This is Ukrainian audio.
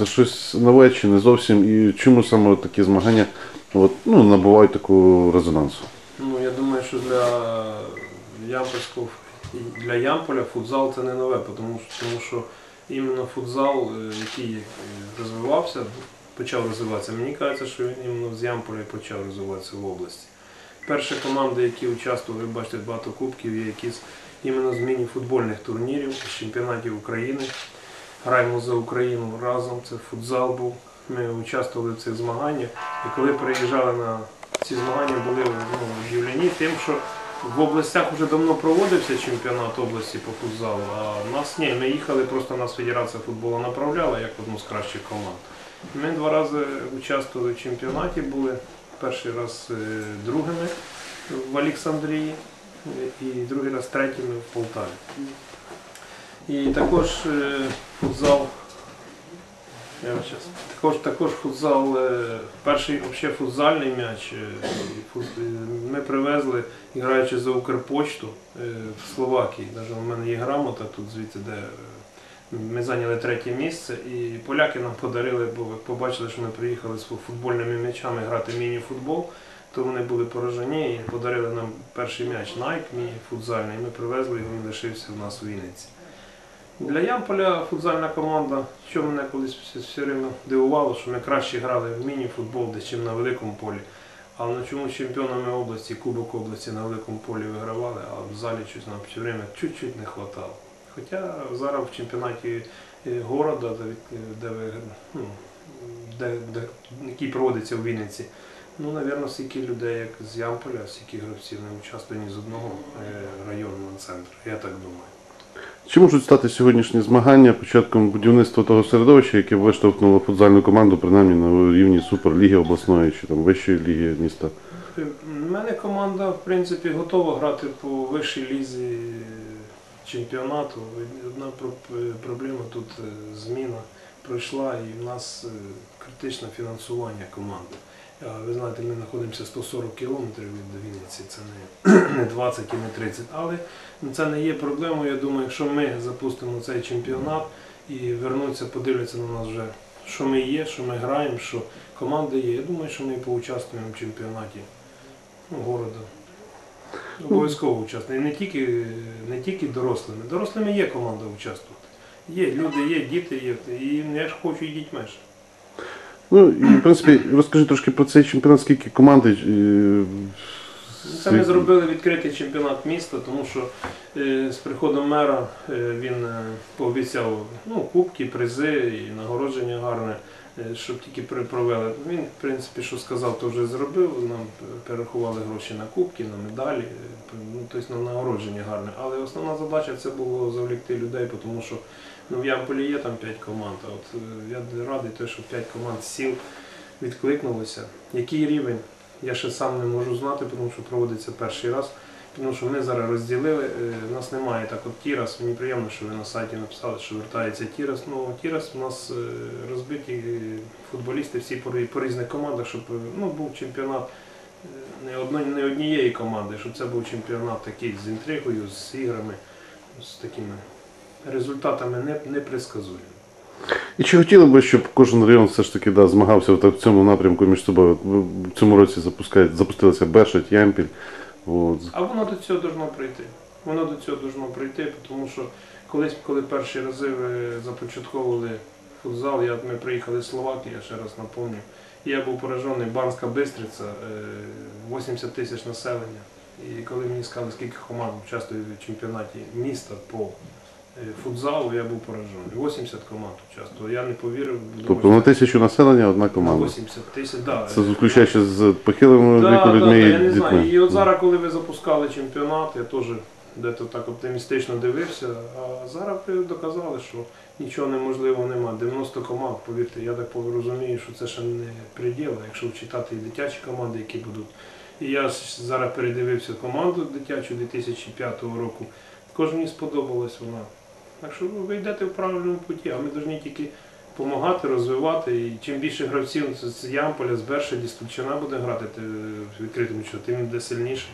Це щось нове чи не зовсім, і чому саме такі змагання от, ну, набувають таку резонансу? Ну, я думаю, що для Ямпольського для Ямполя футзал це не нове, тому що, тому що іменно футзал, е, який е, розвивався, почав розвиватися. Мені кажеться, що він іменно з Ямполя почав розвиватися в області. Перші команди, які участвували, ви бачите, багато кубків, є якісь іменно з міні-футбольних турнірів, з чемпіонатів України. Граємо за Україну разом, це футзал був. Ми участвували в цих змаганнях. І коли приїжджали на ці змагання, були ну, удивлені тим, що в областях вже давно проводився чемпіонат області по футзалу, а в нас ні, ми їхали, просто нас Федерація футболу направляла як одну з кращих команд. Ми два рази участвували в чемпіонаті, були перший раз е, другими в Олександрії е, і другий раз третіми в Полтаві. І також е, футзал. Я щас- Також, також футзал, е, перший взагалі футзальний м'яч. е, Ми привезли, граючи за Укрпочту в Словакії. Навіть у мене є грамота тут звідти, де ми зайняли третє місце. І поляки нам подарили, бо побачили, що ми приїхали з футбольними м'ячами грати міні-футбол. То вони були поражені і подарили нам перший м'яч Nike, мій футзальний. Ми привезли його, він лишився у нас у Вінниці. Для Ямполя футзальна команда, що мене колись все, время дивувало, що ми краще грали в міні-футбол десь, чим на великому полі. Але на чому чемпіонами області, Кубок області на великому полі вигравали, а в залі щось нам все время чуть-чуть не вистачало. Хоча зараз в чемпіонаті е, города, де, де, ну, де, де, який проводиться в Вінниці, ну, напевно, стільки людей, як з Ямполя, стільки гравців не участвує ні з одного е, районного центру. Я так думаю. Чи можуть стати сьогоднішні змагання початком будівництва того середовища, яке виштовхнуло футзальну команду, принаймні на рівні Суперліги обласної чи там вищої ліги міста? У мене команда, в принципі, готова грати по вищій лізі чемпіонату. Одна проблема тут е, зміна пройшла і в нас е, критичне фінансування команди. Ви знаєте, ми знаходимося 140 кілометрів від Вінниці, це не, не 20 і не 30. Але це не є проблемою. Я думаю, якщо ми запустимо цей чемпіонат і вернуться, подивляться на нас вже, що ми є, що ми граємо, що команда є. Я думаю, що ми поучаствуємо в чемпіонаті ну, города. Обов'язково участвуємо. Не тільки, не тільки дорослими. Дорослими є команда участвувати. Є люди, є діти, є. І я ж хочу і дітьми. Ну і в принципі розкажи трошки про цей чемпіонат, скільки команди. Це ми зробили відкритий чемпіонат міста, тому що е, з приходом мера е, він е, пообіцяв ну, кубки, призи і нагородження гарне, щоб тільки провели. Він, в принципі, що сказав, то вже зробив. Нам перерахували гроші на кубки, на медалі, ну, тобто на нагородження гарне. Але основна задача це було завлікти людей, тому що ну, в Ямполі є там 5 команд. А от я радий, те, що 5 команд сіл відкликнулося. Який рівень? Я ще сам не можу знати, тому що проводиться перший раз. Тому що ми зараз розділили, е, нас немає так от Тірас. Мені приємно, що ви на сайті написали, що вертається Тірас. Ну, Тірас у нас е, розбиті е, футболісти всі по, різних командах, щоб ну, був чемпіонат не, одно, не однієї команди, щоб це був чемпіонат такий з інтригою, з іграми, з такими результатами не, непредсказуємими. І чи хотіли б, щоб кожен район все ж таки да, змагався в цьому напрямку між собою? В цьому році запускають, запустилися Бершать, Ямпіль. От. А воно до цього должно прийти. Воно до цього должно прийти, тому що колись, коли перші рази ви започатковували футзал, я, ми приїхали з Словакії, я ще раз напомню. Я був поражений Банська Бистриця, е, 80 тисяч населення. І коли мені сказали, скільки команд участвує в чемпіонаті міста по е, футзалу, я був поражений. 80 команд участвувало. Я не повірив. Тобто на тисячу населення одна команда. 80 тисяч, да. Це включаючи з похилими Да, віку да, людьми да, і я не знаю. І от зараз, коли ви запускали чемпіонат, я теж дето так оптимістично дивився. А зараз ви доказали, що нічого неможливого немає. 90 команд, повірте, я так розумію, що це ще не приділ, якщо вчитати і дитячі команди, які будуть. І я зараз передивився команду дитячу 2005 року. Також мені сподобалась вона. Так що ну, ви йдете в правильному путі, а ми повинні тільки допомагати, розвивати. І чим більше гравців з- Ямполя, з Бершаді, з Тульчина буде грати в відкритому чого, тим буде сильніше.